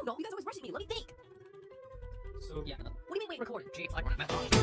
don't know. You guys always rushing me. Let me think. So yeah. What do you mean wait recording? Gee, I want to